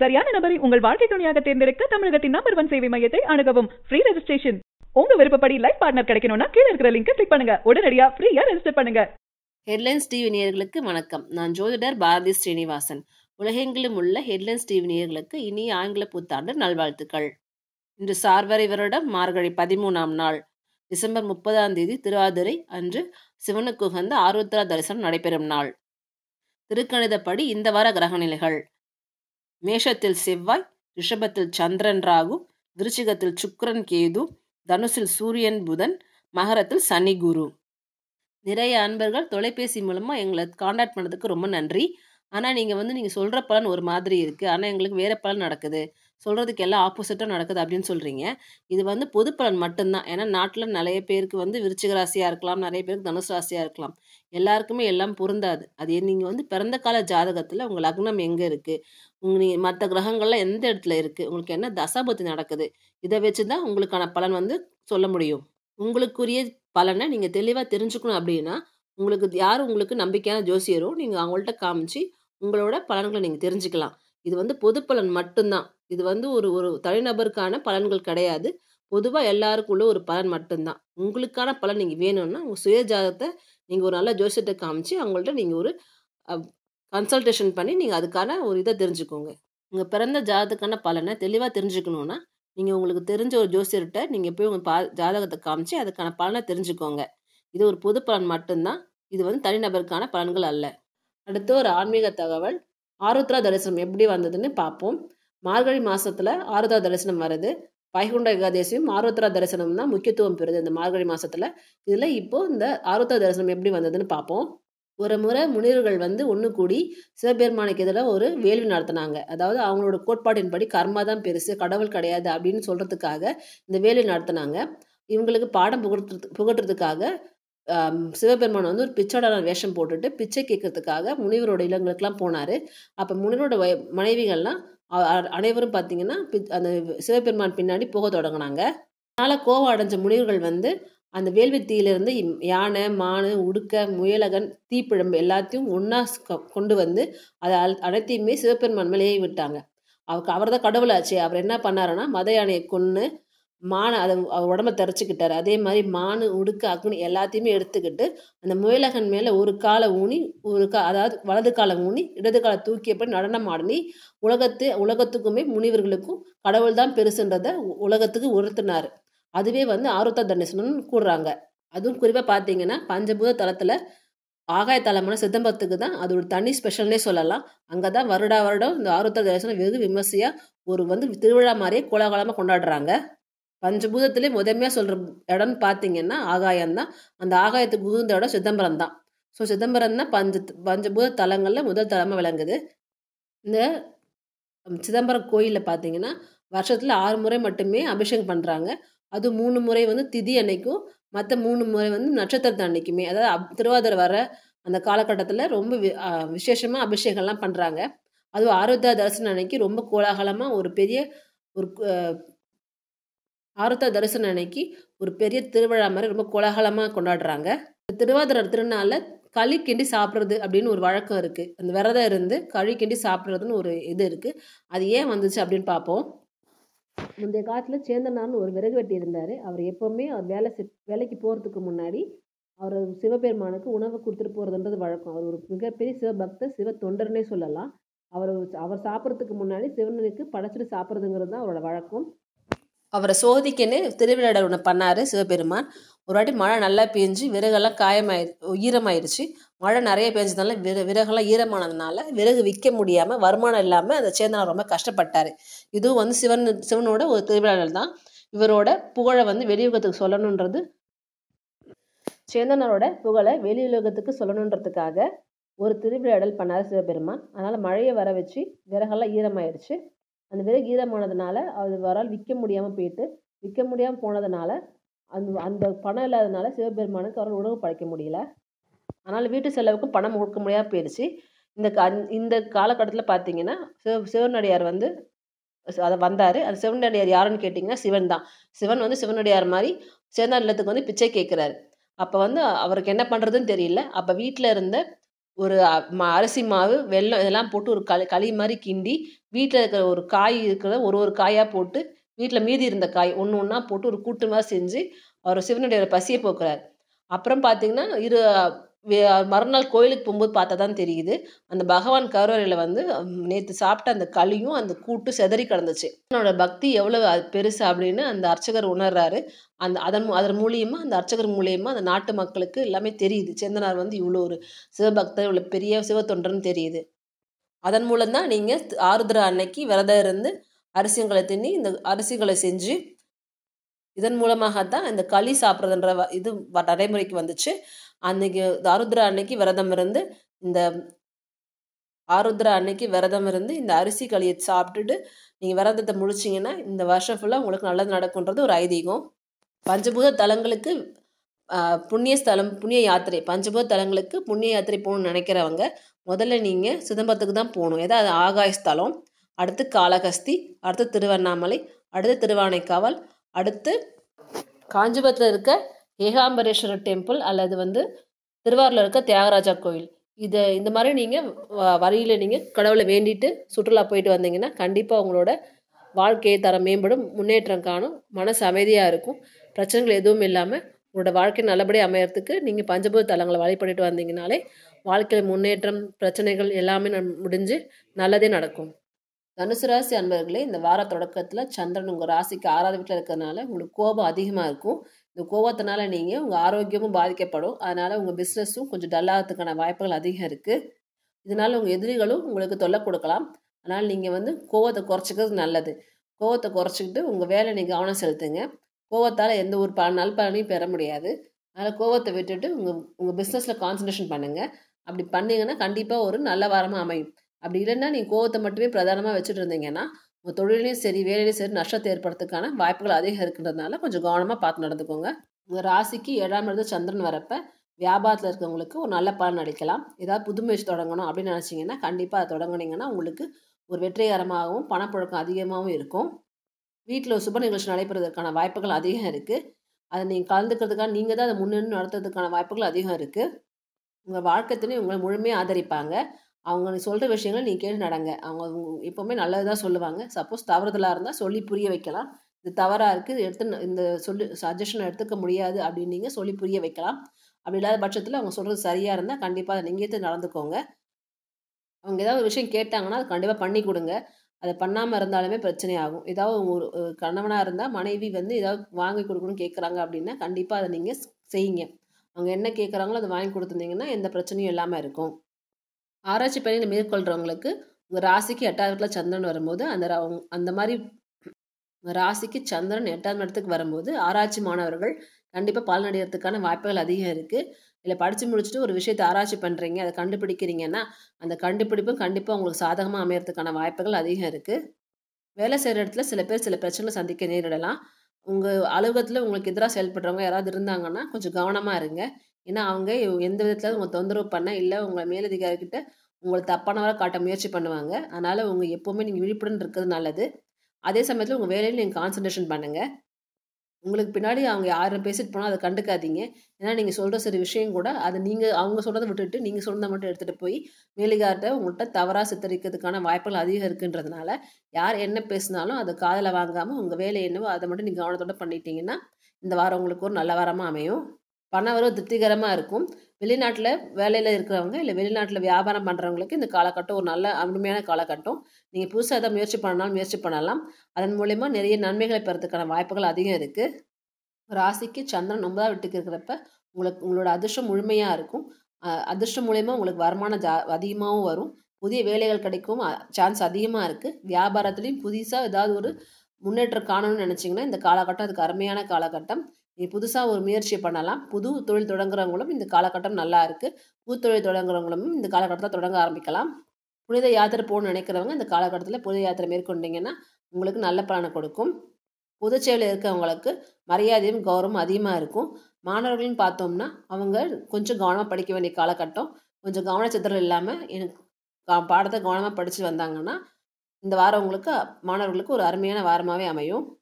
சரியான நபரை உங்கள் வாழ்க்கை துணையாக தேர்ந்தெடுக்க தமிழகத்தின் நம்பர் ஒன் சேவை மையத்தை அணுகவும். ஃப்ரீ ரெஜிஸ்ட்ரேஷன் உங்க விருப்பப்படி லைஃப் பார்ட்னர் கிடைக்கணும்னா கீழே இருக்கிற லிங்கை கிளிக் பண்ணுங்க. உடனடியா ஃப்ரீயா ரெஜிஸ்டர் பண்ணுங்க. ஹெட்லைன்ஸ் டிவி நேயர்களுக்கு வணக்கம். நான் ஜோதிடர் பாரதி ஸ்ரீனிவாசன். உலகெங்கிலும் உள்ள ஹெட்லைன்ஸ் டிவி நேயர்களுக்கு இனிய ஆங்கில புத்தாண்டு நல்வாழ்த்துக்கள். இன்று சார்வரை வருடம் மார்கழி பதிமூணாம் நாள். டிசம்பர் முப்பதாம் தேதி திருவாதிரை அன்று சிவனுக்கு உகந்த ஆருத்ரா தரிசனம் நடைபெறும் நாள். திருக்கணிதப்படி இந்த வார கிரகநிலைகள். மேஷத்தில் செவ்வாய் ரிஷபத்தில் சந்திரன் ராகு விருச்சிகத்தில் சுக்ரன் கேது தனுசில் சூரியன் புதன் மகரத்தில் சனி குரு. நிறைய அன்பர்கள் தொலைபேசி மூலமாக எங்களை காண்டாக்ட் பண்ணதுக்கு ரொம்ப நன்றி. ஆனால் நீங்கள் வந்து நீங்கள் சொல்கிற பலன் ஒரு மாதிரி இருக்குது ஆனால் எங்களுக்கு வேறு பலன் நடக்குது. சொல்கிறதுக்கு எல்லாம் ஆப்போசிட்டாக நடக்குது அப்படின்னு சொல்கிறீங்க இது வந்து பொது பலன் மட்டும்தான். ஏன்னா நாட்டில் நிறைய பேருக்கு வந்து விருச்சிக ராசியாக இருக்கலாம் நிறைய பேருக்கு தனுசு ராசியாக இருக்கலாம். எல்லாருக்குமே எல்லாம் பொருந்தாது. அது நீங்கள் வந்து பிறந்த கால ஜாதகத்தில் உங்கள் லக்னம் எங்கே இருக்குது உங்கள் நீங்கள் மற்ற கிரகங்கள்லாம் எந்த இடத்துல இருக்குது உங்களுக்கு என்ன தசாபத்தி நடக்குது? இதை வச்சு தான் உங்களுக்கான பலன் வந்து சொல்ல முடியும். உங்களுக்குரிய பலனை நீங்கள் தெளிவாக தெரிஞ்சுக்கணும் அப்படின்னா உங்களுக்கு யார் உங்களுக்கு நம்பிக்கையான ஜோசியரோ நீங்கள் அவங்கள்ட்ட காமிச்சு உங்களோட பலன்களை நீங்கள் தெரிஞ்சுக்கலாம். இது வந்து பொது பலன் மட்டும்தான். இது வந்து ஒரு ஒரு தனிநபருக்கான பலன்கள் கிடையாது. பொதுவாக எல்லாருக்குள்ள ஒரு பலன் மட்டும்தான். உங்களுக்கான பலன் நீங்கள் வேணும்னா உங்கள் சுய ஜாதகத்தை நீங்கள் ஒரு நல்ல ஜோசியத்தை காமிச்சு அவங்கள்ட்ட நீங்கள் ஒரு கன்சல்டேஷன் பண்ணி நீங்கள் அதுக்கான ஒரு இதை தெரிஞ்சுக்கோங்க. உங்கள் பிறந்த ஜாதகத்துக்கான பலனை தெளிவாக தெரிஞ்சுக்கணுன்னா நீங்கள் உங்களுக்கு தெரிஞ்ச ஒரு ஜோசியர்கிட்ட நீங்கள் போய் உங்கள் பா ஜாதகத்தை காமிச்சு அதுக்கான பலனை தெரிஞ்சுக்கோங்க. இது ஒரு பொது பலன் மட்டும்தான். இது வந்து தனிநபருக்கான பலன்கள் அல்ல. அடுத்து ஒரு ஆன்மீக தகவல். ஆருத்ரா தரிசனம் எப்படி வந்ததுன்னு பார்ப்போம். மார்கழி மாதத்தில் ஆருத்ரா தரிசனம் வருது வைகுண்ட ஏகாதேசியும் ஆருத்ரா தரிசனம் தான் முக்கியத்துவம் பெறுது இந்த மார்கழி மாதத்தில் இதில் இப்போது இந்த ஆருத்ரா தரிசனம் எப்படி வந்ததுன்னு பார்ப்போம் ஒரு முறை முனிவர்கள் வந்து ஒன்று கூடி சிவபெருமானுக்கு எதிராக ஒரு வேள்வி நடத்தினாங்க. அதாவது அவங்களோட கோட்பாட்டின்படி கர்மா தான் பெருசு கடவுள் கிடையாது அப்படின்னு சொல்கிறதுக்காக இந்த வேள்வி நடத்தினாங்க. இவங்களுக்கு பாடம் புகட்டு புகட்டுறதுக்காக சிவபெருமான் வந்து ஒரு பிச்சோட வேஷம் போட்டுட்டு பிச்சை கேட்கறதுக்காக முனிவரோட இல்லங்களுக்கெல்லாம் போனார். அப்போ முனிவரோட மனைவிகள்லாம் அனைவரும் பார்த்தீங்கன்னா அந்த சிவபெருமான் பின்னாடி போக தொடங்கினாங்க. அதனால் கோவம் அடைஞ்ச முனிவர்கள் வந்து அந்த வேள்வி தீயிலிருந்து யானை மானு உடுக்க முயலகன் தீப்பிழம்பு எல்லாத்தையும் ஒன்றா கொண்டு வந்து அதை அனைத்தையுமே சிவபெருமான் மேலேயே விட்டாங்க. அவருக்கு அவர் தான் கடவுளாச்சு. அவர் என்ன பண்ணாருன்னா மத யானையை கொன்று மானை அதை உடம்ப தரைச்சிக்கிட்டார் அதே மாதிரி மானு உடுக்கு அக்னி எல்லாத்தையுமே எடுத்துக்கிட்டு அந்த முயலகன் மேலே ஒரு காலை ஊனி ஒரு கா அதாவது வலது காலை ஊனி இடது காலை தூக்கியப்படி நடனம் ஆடி உலகத்து உலகத்துக்குமே முனிவர்களுக்கும் கடவுள் தான் பெருசுன்றதை உலகத்துக்கு உணர்த்தினார். அதுவே வந்து ஆருத்த தண்டேசனம்னு கூடுறாங்க அதுவும் குறிப்பாக பார்த்தீங்கன்னா பஞ்சபூத தளத்தில் ஆகாய தலமான சிதம்பரத்துக்கு தான் அது ஒரு தனி ஸ்பெஷல்னே சொல்லலாம். அங்கே தான் வருடா வருடம் இந்த ஆருத்த தரிசனம் வெகு விமர்சையாக ஒரு வந்து திருவிழா மாதிரியே கோலாகலமாக கொண்டாடுறாங்க. பஞ்சபூதத்திலே முதன்மையாக சொல்கிற இடம்னு பார்த்தீங்கன்னா ஆகாயம் தான் அந்த ஆகாயத்துக்கு உகுந்த இடம் சிதம்பரம் தான் ஸோ சிதம்பரம் தான் பஞ்ச பஞ்சபூத தலங்களில் முதல் தலமாக விளங்குது. இந்த சிதம்பரம் கோயிலில் பார்த்தீங்கன்னா வருஷத்தில் ஆறு முறை மட்டுமே அபிஷேகம் பண்ணுறாங்க அது மூணு முறை வந்து திதி அன்னைக்கும் மற்ற மூணு முறை வந்து நட்சத்திரத்தை அன்னைக்குமே. அதாவது திருவாதிரை வர அந்த காலகட்டத்தில் ரொம்ப விசேஷமாக அபிஷேகம்லாம் பண்ணுறாங்க அதுவும் ஆருத்ரா தரிசனம் அன்னைக்கு ரொம்ப கோலாகலமாக ஒரு பெரிய ஒரு ஆருத்த தரிசனம் அன்னைக்கு ஒரு பெரிய திருவிழா மாதிரி ரொம்ப கோலாகலமாக கொண்டாடுறாங்க. திருவாதிரை திருநாளில் களி கிண்டி சாப்பிட்றது அப்படின்னு ஒரு வழக்கம் இருக்குது அந்த விரதம் இருந்து களி கிண்டி சாப்பிட்றதுன்னு ஒரு இது இருக்குது அது ஏன் வந்துச்சு அப்படின்னு பார்ப்போம். முந்தைய காலத்தில் சேந்தனார்னு ஒரு விறகு வெட்டி இருந்தார். அவர் எப்போவுமே அவர் வேலை வேலைக்கு போகிறதுக்கு முன்னாடி அவர் சிவபெருமானுக்கு உணவு கொடுத்துட்டு போகிறதுன்றது வழக்கம். அவர் ஒரு மிகப்பெரிய சிவபக்தர் சிவ தொண்டர்னே சொல்லலாம். அவர் அவர் சாப்பிட்றதுக்கு முன்னாடி சிவனுக்கு படைச்சிட்டு சாப்பிட்றதுங்கிறது தான் அவரோட வழக்கம். அவரை சோதிக்கன்னு திருவிழா ஒன்று பண்ணார் சிவபெருமான். ஒரு வாட்டி மழை நல்லா பெஞ்சு விறகெல்லாம் காயமாயிரு ஈரமாயிருச்சு. மழை நிறைய பெஞ்சதுனால விற விறகெல்லாம் ஈரமானதுனால விறகு விற்க முடியாமல் வருமானம் இல்லாமல் அந்த சேந்தனார் ரொம்ப கஷ்டப்பட்டார். இதுவும் வந்து சிவன் சிவனோட ஒரு திருவிழா தான். இவரோட புகழை வந்து வெளியுகத்துக்கு சொல்லணுன்றது சேந்தனரோட புகழை வெளியுலகத்துக்கு சொல்லணுன்றதுக்காக ஒரு திருவிழாடல் பண்ணார் சிவபெருமான். அதனால் மழையை வர வச்சு விறகெல்லாம் ஈரமாயிடுச்சு அந்த விறகு ஈரமானதுனால அது வரால் விற்க முடியாமல் போயிட்டு விற்க முடியாமல் போனதுனால அந்த அந்த பணம் இல்லாததுனால சிவபெருமானுக்கு அவரால் உணவு படைக்க முடியல. அதனால் வீட்டு செலவுக்கும் பணம் கொடுக்க முடியாமல் போயிடுச்சு. இந்த கா இந்த காலகட்டத்தில் பார்த்தீங்கன்னா சிவ சிவனடியார் வந்து அதை வந்தார். அந்த சிவனடியார் யாருன்னு கேட்டிங்கன்னா சிவன் தான். சிவன் வந்து சிவனடியார் மாதிரி சேந்தார் இல்லத்துக்கு வந்து பிச்சை கேட்குறாரு அப்போ வந்து அவருக்கு என்ன பண்ணுறதுன்னு தெரியல. அப்போ வீட்டில் இருந்த ஒரு அரிசி மாவு வெல்லம் இதெல்லாம் போட்டு ஒரு களி களி மாதிரி கிண்டி வீட்டில் இருக்கிற ஒரு காய் இருக்கிறத ஒரு ஒரு காயாக போட்டு வீட்டில் மீதி இருந்த காய் ஒன்று ஒன்றா போட்டு ஒரு கூட்டு மாதிரி செஞ்சு அவர் சிவனுடைய பசியை போக்குறார். அப்புறம் பார்த்தீங்கன்னா இரு மறுநாள் கோயிலுக்கு போகும்போது பார்த்தா தான் தெரியுது. அந்த பகவான் கருவறையில் வந்து நேற்று சாப்பிட்ட அந்த களியும் அந்த கூட்டு செதறி கிடந்துச்சு. என்னோட பக்தி எவ்வளோ பெருசு அப்படின்னு அந்த அர்ச்சகர் உணர்றாரு. அந்த அதன் அதன் மூலியமாக அந்த அர்ச்சகர் மூலியமாக அந்த நாட்டு மக்களுக்கு எல்லாமே தெரியுது. சேந்தனார் வந்து இவ்வளோ ஒரு சிவபக்தர் இவ்வளோ பெரிய சிவத்தொண்டர்னு தெரியுது. அதன் மூலம்தான் நீங்கள் ஆருத்ரா அன்னைக்கு விரதம் இருந்து அரிசிங்களை தின்னி இந்த அரிசிகளை செஞ்சு இதன் மூலமாக தான் இந்த களி சாப்பிட்றதுன்ற வ- இது வ- நடைமுறைக்கு வந்துச்சு. அன்னைக்கு ஆருத்ரா அன்னைக்கு விரதம் இருந்து இந்த ஆருத்ரா அன்னைக்கு விரதம் இருந்து இந்த அரிசி களியை சாப்பிட்டுட்டு நீங்கள் விரதத்தை முடிச்சிங்கன்னா இந்த வருஷம் ஃபுல்லாக உங்களுக்கு நல்லது நடக்குன்றது ஒரு ஐதீகம். பஞ்சபூத தலங்களுக்கு புண்ணிய ஸ்தலம் புண்ணிய யாத்திரை பஞ்சபூத தலங்களுக்கு புண்ணிய யாத்திரை போகணும்னு நினைக்கிறவங்க முதல்ல நீங்கள் சிதம்பரத்துக்கு தான் போகணும். ஏதாவது ஆகாய ஸ்தலம் அடுத்து காளகஸ்தி அடுத்து திருவண்ணாமலை அடுத்து திருவானைக்காவல் அடுத்து காஞ்சிபுரத்தில் இருக்க ஏகாம்பரேஸ்வரர் டெம்பிள் அல்லது வந்து திருவாரூரில் இருக்க தியாகராஜா கோயில். இதை இந்த மாதிரி நீங்கள் வரியில் நீங்கள் கடவுளை வேண்டிட்டு சுற்றுலா போயிட்டு வந்தீங்கன்னா கண்டிப்பாக உங்களோட வாழ்க்கையை தரம் மேம்படும் முன்னேற்றம் காணும் மனசு அமைதியாக இருக்கும். பிரச்சனைகள் எதுவும் இல்லாமல் உங்களோட வாழ்க்கை நல்லபடியாக அமையறதுக்கு நீங்கள் பஞ்சபூத தலங்களை வழிபட்டுட்டு வந்தீங்கனாலே வாழ்க்கையில் முன்னேற்றம் பிரச்சனைகள் எல்லாமே நம்- முடிஞ்சு நல்லதே நடக்கும். தனுசு ராசி அன்பர்களே இந்த வார தொடக்கத்தில் சந்திரன் உங்கள் ராசிக்கு ஆறாவது வீட்டில் இருக்கிறதுனால உங்களுக்கு கோபம் அதிகமாக இருக்கும். இந்த கோவத்தினால நீங்கள் உங்கள் ஆரோக்கியமும் பாதிக்கப்படும். அதனால் உங்கள் பிஸ்னஸும் கொஞ்சம் டல்லாகிறதுக்கான வாய்ப்புகள் அதிகம் இருக்குது இதனால் உங்கள் எதிரிகளும் உங்களுக்கு தொல்லை கொடுக்கலாம். அதனால் நீங்கள் வந்து கோவத்தை குறைச்சிக்கிறது நல்லது. கோவத்தை குறைச்சிக்கிட்டு உங்கள் வேலை நீங்கள் கவனம் செலுத்துங்க. கோவத்தால் எந்த ஒரு ப நல் பலனையும் பெற முடியாது. அதனால் கோவத்தை விட்டுட்டு உங்கள் உங்கள் பிஸ்னஸில் கான்சன்ட்ரேஷன் பண்ணுங்கள் அப்படி பண்ணீங்கன்னா கண்டிப்பாக ஒரு நல்ல வாரமாக அமையும். அப்படி இல்லைன்னா நீங்கள் கோவத்தை மட்டுமே பிரதானமாக வச்சுட்டு இருந்தீங்கன்னா உங்கள் தொழிலையும் சரி வேலையிலையும் சரி நஷ்டத்தை ஏற்படுறதுக்கான வாய்ப்புகள் அதிகம் இருக்கின்றதுனால கொஞ்சம் கவனமாக பார்த்து நடந்துக்கோங்க. உங்கள் ராசிக்கு ஏழாம் இடத்து சந்திரன் வரப்போ வியாபாரத்தில் இருக்கவங்களுக்கு ஒரு நல்ல பலன் அளிக்கலாம். ஏதாவது புது முயற்சி தொடங்கணும் அப்படின்னு நினச்சிங்கன்னா கண்டிப்பாக அதை தொடங்குனீங்கன்னா உங்களுக்கு ஒரு வெற்றிகரமாகவும் பணப்புழக்கம் அதிகமாகவும் இருக்கும். வீட்டில் ஒரு சுப நிகழ்ச்சி நடைபெறுவதற்கான வாய்ப்புகள் அதிகம் இருக்குது அதை நீங்கள் கலந்துக்கிறதுக்காக நீங்கள் தான் அதை முன்னின்று நடத்துறதுக்கான வாய்ப்புகள் அதிகம் இருக்குது உங்கள் வாழ்க்கை உங்களை முழுமையாக ஆதரிப்பாங்க. அவங்க சொல்கிற விஷயங்களை நீங்கள் கேட்டு நடங்க. அவங்க எப்போவுமே நல்லது தான் சொல்லுவாங்க. சப்போஸ் தவறுதலாக இருந்தால் சொல்லி புரிய வைக்கலாம். இது தவறாக இருக்குது எடுத்து இந்த சொல்லி சஜஷனை எடுத்துக்க முடியாது அப்படின்னு நீங்கள் சொல்லி புரிய வைக்கலாம். அப்படி இல்லாத பட்சத்தில் அவங்க சொல்கிறது சரியாக இருந்தால் கண்டிப்பாக அதை நீங்கள் நடந்துக்கோங்க. அவங்க ஏதாவது ஒரு விஷயம் கேட்டாங்கன்னா அது கண்டிப்பாக பண்ணி கொடுங்க. அதை பண்ணாமல் இருந்தாலுமே பிரச்சனை ஆகும் ஏதாவது ஒரு ஒரு கணவனாக இருந்தால் மனைவி வந்து ஏதாவது வாங்கி கொடுக்கணும்னு கேட்குறாங்க அப்படின்னா கண்டிப்பாக அதை நீங்கள் செய்யுங்க. அவங்க என்ன கேட்குறாங்களோ அதை வாங்கி கொடுத்துருந்தீங்கன்னா எந்த பிரச்சனையும் இல்லாமல் இருக்கும். ஆராய்ச்சி பணியில் மேற்கொள்கிறவங்களுக்கு உங்கள் ராசிக்கு எட்டாவது இடத்துல சந்திரன் வரும்போது அந்த அந்த மாதிரி ராசிக்கு சந்திரன் எட்டாவது இடத்துக்கு வரும்போது ஆராய்ச்சி மாணவர்கள் கண்டிப்பாக பலனடைகிறதுக்கான வாய்ப்புகள் அதிகம் இருக்குது இல்லை படித்து முடிச்சுட்டு ஒரு விஷயத்தை ஆராய்ச்சி பண்ணுறீங்க அதை கண்டுபிடிக்கிறீங்கன்னா அந்த கண்டுபிடிப்பும் கண்டிப்பாக உங்களுக்கு சாதகமாக அமையறதுக்கான வாய்ப்புகள் அதிகம் இருக்குது வேலை செய்கிற இடத்துல சில பேர் சில பிரச்சனைகளை சந்திக்க நேரிடலாம். உங்கள் அலுவலகத்தில் உங்களுக்கு எதிராக செயல்படுறவங்க யாராவது இருந்தாங்கன்னா கொஞ்சம் கவனமாக இருங்க. ஏன்னா அவங்க எந்த விதத்தில் உங்களை தொந்தரவு பண்ண இல்லை உங்களை மேலதிகாரிக்கிட்ட உங்களை தப்பானவரை காட்ட முயற்சி பண்ணுவாங்க. அதனால் உங்கள் எப்போவுமே நீங்கள் விழிப்புடன் இருக்கிறது நல்லது. அதே சமயத்தில் உங்கள் வேலையில் நீங்கள் கான்சன்ட்ரேஷன் பண்ணுங்கள் உங்களுக்கு பின்னாடி அவங்க யாரும் பேசிட்டு போனால் அதை கண்டுக்காதீங்க. ஏன்னா நீங்கள் சொல்கிற சில விஷயம் கூட அதை நீங்கள் அவங்க சொல்கிறத விட்டுட்டு நீங்கள் சொன்னதை மட்டும் எடுத்துகிட்டு போய் மேலிகார்ட்ட உங்கள்கிட்ட தவறாக சித்தரிக்கிறதுக்கான வாய்ப்புகள் அதிகம் இருக்குன்றதுனால யார் என்ன பேசினாலும் அதை காதில் வாங்காமல் உங்கள் வேலை என்னவோ அதை மட்டும் நீங்கள் கவனத்தோட பண்ணிட்டீங்கன்னா இந்த வாரம் உங்களுக்கு ஒரு நல்ல வாரமாக அமையும். பண வரவு திருப்திகரமாக இருக்கும். வெளிநாட்டில் வேலையில் இருக்கிறவங்க இல்லை வெளிநாட்டில் வியாபாரம் பண்ணுறவங்களுக்கு இந்த காலகட்டம் ஒரு நல்ல அருமையான காலகட்டம். நீங்கள் புதுசாக எதாவது முயற்சி பண்ணாலும் முயற்சி பண்ணலாம். அதன் மூலயமா நிறைய நன்மைகளை பெறதுக்கான வாய்ப்புகள் அதிகம் இருக்குது ராசிக்கு சந்திரன் ஒன்பதாம் வீட்டுக்கு இருக்கிறப்ப உங்களுக்கு உங்களோட அதிர்ஷ்டம் முழுமையாக இருக்கும். அதிர்ஷ்டம் மூலயமா உங்களுக்கு வருமானம் ஜா அதிகமாகவும் வரும். புதிய வேலைகள் கிடைக்கும். சான்ஸ் அதிகமாக இருக்குது வியாபாரத்துலேயும் புதுசாக ஏதாவது ஒரு முன்னேற்றம் காணணும்னு நினச்சிங்கன்னா இந்த காலகட்டம் அதுக்கு அருமையான காலகட்டம். நீ புதுசாக ஒரு முயற்சியை பண்ணலாம். புது தொழில் தொடங்குறவங்களும் இந்த காலகட்டம் நல்லா இருக்குது புது தொழில் தொடங்குறவங்களும் இந்த காலகட்டத்தில் தொடங்க ஆரம்பிக்கலாம். புனித யாத்திரை போகணும்னு நினைக்கிறவங்க இந்த காலகட்டத்தில் புனித யாத்திரை மேற்கொண்டீங்கன்னா உங்களுக்கு நல்ல பலனை கொடுக்கும். பொதுச்சேவையில் இருக்கவங்களுக்கு மரியாதையும் கௌரவம் அதிகமாக இருக்கும். மாணவர்கள்னு பார்த்தோம்னா அவங்க கொஞ்சம் கவனமாக படிக்க வேண்டிய காலகட்டம். கொஞ்சம் கவனச்சித்திரம் இல்லாமல் எனக்கு கா- பாடத்தை கவனமாக படித்து வந்தாங்கன்னா இந்த வாரம் உங்களுக்கு மாணவர்களுக்கு ஒரு அருமையான வாரமாகவே அமையும்.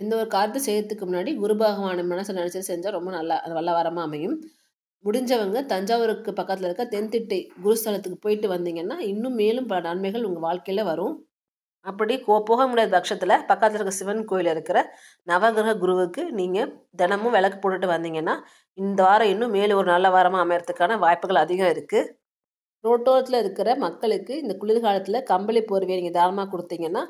இந்த ஒரு காரியத்தை செய்யறதுக்கு முன்னாடி குரு பகவான் மனசை நினச்சி செஞ்சால் ரொம்ப நல்லா வல்ல வாரமாக அமையும். முடிஞ்சவங்க தஞ்சாவூருக்கு பக்கத்தில் இருக்க தென்திட்டை குருஸ்தலத்துக்கு போயிட்டு வந்தீங்கன்னா இன்னும் மேலும் பல நன்மைகள் உங்கள் வாழ்க்கையில் வரும். அப்படி கோ போக முடியாத பட்சத்தில் பக்கத்தில் இருக்க சிவன் கோயில் இருக்கிற நவகிரக குருவுக்கு நீங்கள் தினமும் விளக்கு போட்டுட்டு வந்தீங்கன்னா இந்த வாரம் இன்னும் மேலும் ஒரு நல்ல வாரமாக அமையறதுக்கான வாய்ப்புகள் அதிகம் இருக்குது ரோட்டோரத்தில் இருக்கிற மக்களுக்கு இந்த குளிர்காலத்தில் கம்பளி போர்வையை நீங்கள் தானமாக கொடுத்தீங்கன்னா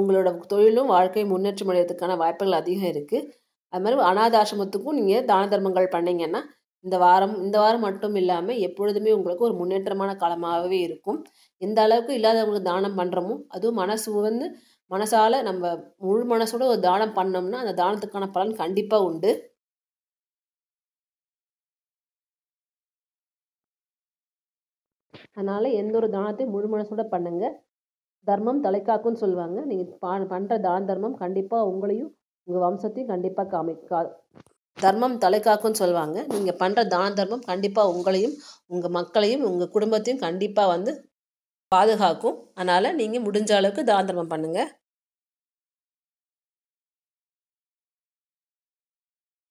உங்களோட தொழிலும் வாழ்க்கையும் முன்னேற்றம் அடைகிறதுக்கான வாய்ப்புகள் அதிகம் இருக்குது அது மாதிரி அனாதாசிரமத்துக்கும் நீங்கள் தான தர்மங்கள் பண்ணீங்கன்னா இந்த வாரம் இந்த வாரம் மட்டும் இல்லாமல் எப்பொழுதுமே உங்களுக்கு ஒரு முன்னேற்றமான காலமாகவே இருக்கும். எந்த அளவுக்கு இல்லாதவங்களுக்கு தானம் பண்ணுறோமோ அதுவும் மனசு வந்து மனசால் நம்ம முழு மனசோட ஒரு தானம் பண்ணோம்னா அந்த தானத்துக்கான பலன் கண்டிப்பாக உண்டு. அதனால் எந்த ஒரு தானத்தையும் முழு மனசோட பண்ணுங்கள் தர்மம் தலைக்காக்குன்னு சொல்லுவாங்க. நீங்கள் பா பண்ணுற தான தர்மம் கண்டிப்பாக உங்களையும் உங்கள் வம்சத்தையும் கண்டிப்பாக காமி கா தர்மம் தலைக்காக்குன்னு சொல்லுவாங்க. நீங்கள் பண்ணுற தான தர்மம் கண்டிப்பாக உங்களையும் உங்கள் மக்களையும் உங்கள் குடும்பத்தையும் கண்டிப்பாக வந்து பாதுகாக்கும். அதனால் நீங்கள் முடிஞ்ச அளவுக்கு தான தர்மம் பண்ணுங்கள்